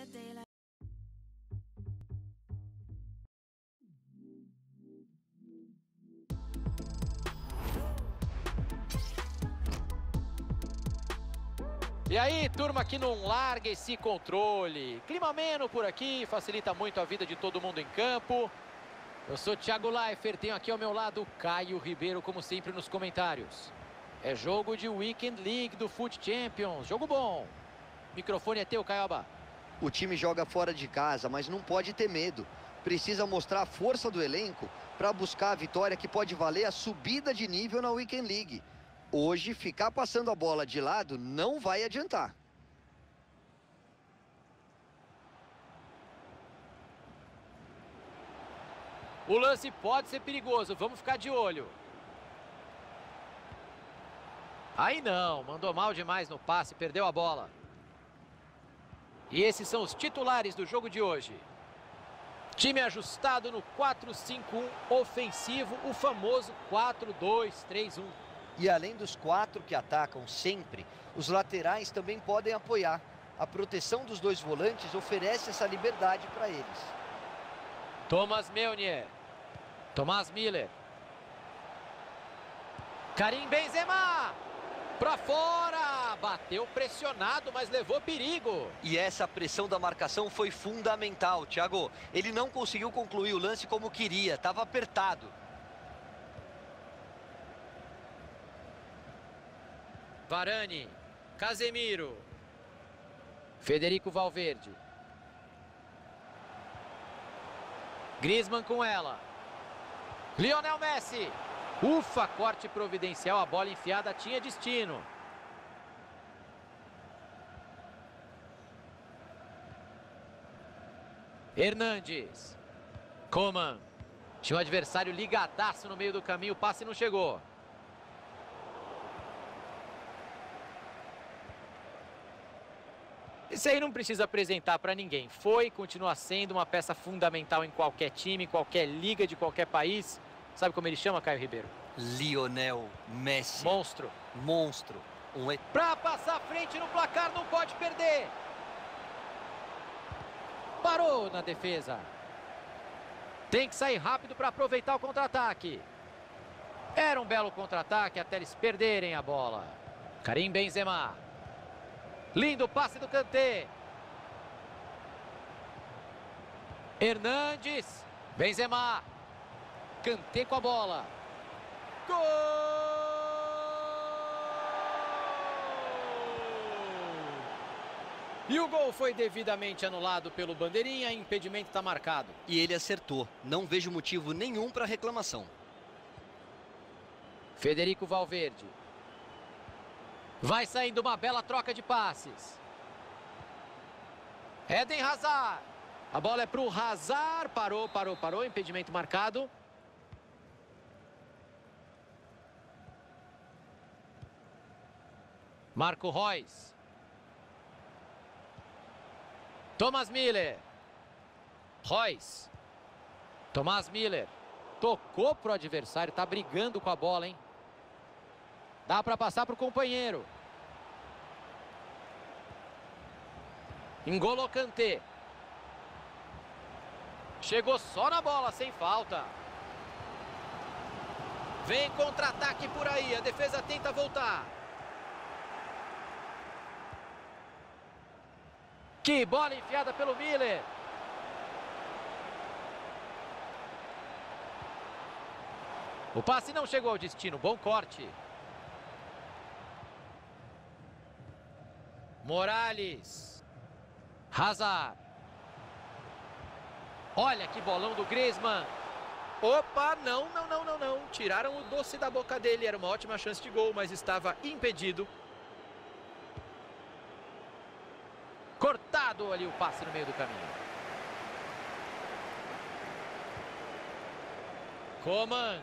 like. E aí, turma, que não larga esse controle. Clima ameno por aqui, facilita muito a vida de todo mundo em campo. Eu sou Thiago Leifert, tenho aqui ao meu lado Caio Ribeiro, como sempre, nos comentários. É jogo de Weekend League do Foot Champions, jogo bom. Microfone é teu, Caioba. O time joga fora de casa, mas não pode ter medo. Precisa mostrar a força do elenco para buscar a vitória que pode valer a subida de nível na Weekend League. Hoje, ficar passando a bola de lado não vai adiantar. O lance pode ser perigoso, vamos ficar de olho. Aí não, mandou mal demais no passe, perdeu a bola. E esses são os titulares do jogo de hoje. Time ajustado no 4-5-1 ofensivo, o famoso 4-2-3-1. E além dos quatro que atacam sempre, os laterais também podem apoiar. A proteção dos dois volantes oferece essa liberdade para eles. Thomas Meunier. Tomás Miller. Karim Benzema. Pra fora! Bateu pressionado, mas levou perigo. E essa pressão da marcação foi fundamental, Thiago. Ele não conseguiu concluir o lance como queria, estava apertado. Varane. Casemiro. Federico Valverde. Griezmann com ela. Lionel Messi. Ufa, corte providencial, a bola enfiada tinha destino. Hernandes. Coman. Tinha um adversário ligadaço no meio do caminho, o passe não chegou. Esse aí não precisa apresentar para ninguém. Foi e continua sendo uma peça fundamental em qualquer time, qualquer liga de qualquer país. Sabe como ele chama, Caio Ribeiro? Lionel Messi. Monstro. Monstro. Um... Pra passar frente no placar, não pode perder. Parou na defesa. Tem que sair rápido para aproveitar o contra-ataque. Era um belo contra-ataque até eles perderem a bola. Karim Benzema. Lindo passe do Kanté. Hernandes. Benzema. Kanté com a bola. Gol! E o gol foi devidamente anulado pelo Bandeirinha, impedimento está marcado. E ele acertou. Não vejo motivo nenhum para reclamação. Federico Valverde. Vai saindo uma bela troca de passes. Eden Hazard. A bola é para o Hazard. Parou, parou, parou. Impedimento marcado. Marco Reus. Thomas Miller. Reus. Thomas Miller. Tocou pro adversário. Tá brigando com a bola, hein? Dá para passar para o companheiro. Engolo Kanté. Chegou só na bola, sem falta. Vem contra-ataque por aí. A defesa tenta voltar. Que bola enfiada pelo Miller. O passe não chegou ao destino. Bom corte. Morales. Hazard. Olha que bolão do Griezmann. Opa, não, não, não, não, não. Tiraram o doce da boca dele. Era uma ótima chance de gol, mas estava impedido. Cortado ali o passe no meio do caminho. Coman.